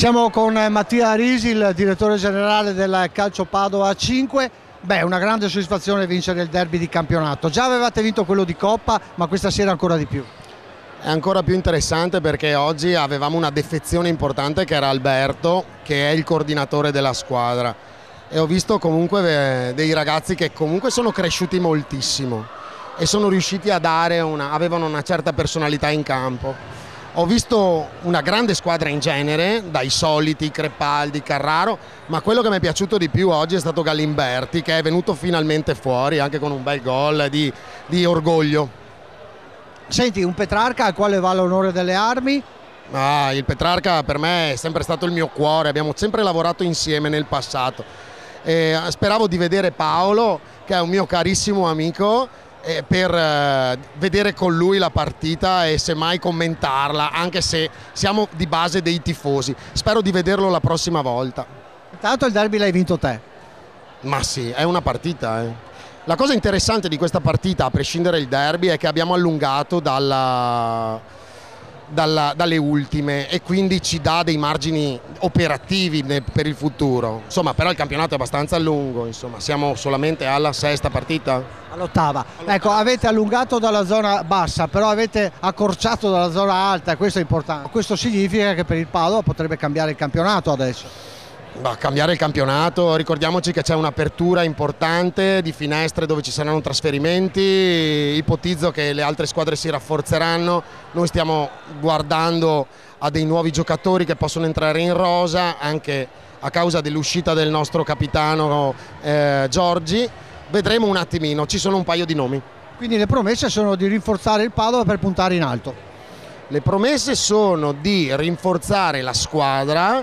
Siamo con eh, Mattia Risi, il direttore generale del Calcio Padova 5. Beh, una grande soddisfazione vincere il derby di campionato. Già avevate vinto quello di Coppa, ma questa sera ancora di più. È ancora più interessante perché oggi avevamo una defezione importante che era Alberto, che è il coordinatore della squadra. E ho visto comunque eh, dei ragazzi che comunque sono cresciuti moltissimo e sono riusciti a dare una, avevano una certa personalità in campo ho visto una grande squadra in genere, dai soliti Crepaldi, Carraro, ma quello che mi è piaciuto di più oggi è stato Galimberti che è venuto finalmente fuori anche con un bel gol di, di orgoglio. Senti, un Petrarca al quale va l'onore delle armi? Ah, il Petrarca per me è sempre stato il mio cuore, abbiamo sempre lavorato insieme nel passato. E speravo di vedere Paolo, che è un mio carissimo amico, eh, per eh, vedere con lui la partita e semmai commentarla, anche se siamo di base dei tifosi. Spero di vederlo la prossima volta. Intanto il derby l'hai vinto te. Ma sì, è una partita. Eh. La cosa interessante di questa partita, a prescindere dal derby, è che abbiamo allungato dalla dalla, dalle ultime e quindi ci dà dei margini operativi per il futuro. Insomma, però il campionato è abbastanza lungo, insomma, siamo solamente alla sesta partita. All'ottava. Ecco, avete allungato dalla zona bassa, però avete accorciato dalla zona alta, questo è importante. Questo significa che per il Padova potrebbe cambiare il campionato adesso. Bah, cambiare il campionato, ricordiamoci che c'è un'apertura importante di finestre dove ci saranno trasferimenti, ipotizzo che le altre squadre si rafforzeranno, noi stiamo guardando a dei nuovi giocatori che possono entrare in rosa anche a causa dell'uscita del nostro capitano eh, Giorgi, vedremo un attimino, ci sono un paio di nomi. Quindi le promesse sono di rinforzare il Padova per puntare in alto? Le promesse sono di rinforzare la squadra,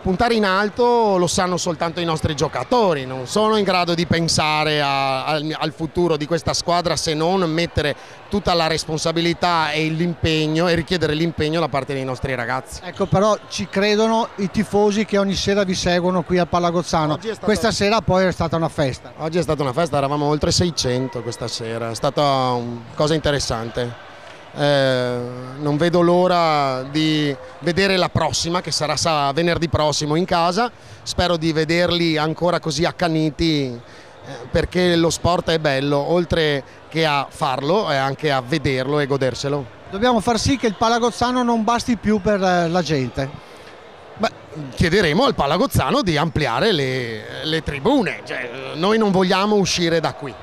puntare in alto lo sanno soltanto i nostri giocatori, non sono in grado di pensare a, al, al, futuro di questa squadra se non mettere tutta la responsabilità e l'impegno e richiedere l'impegno da parte dei nostri ragazzi. Ecco però ci credono i tifosi che ogni sera vi seguono qui al Palagozzano, stato... questa sera poi è stata una festa. Oggi è stata una festa, eravamo oltre 600 questa sera, è stata una cosa interessante. Eh, non vedo l'ora di vedere la prossima che sarà sa, venerdì prossimo in casa, spero di vederli ancora così accaniti eh, perché lo sport è bello, oltre che a farlo è anche a vederlo e goderselo. Dobbiamo far sì che il Palagozzano non basti più per eh, la gente. Beh, chiederemo al Palagozzano di ampliare le, le tribune, cioè, noi non vogliamo uscire da qui.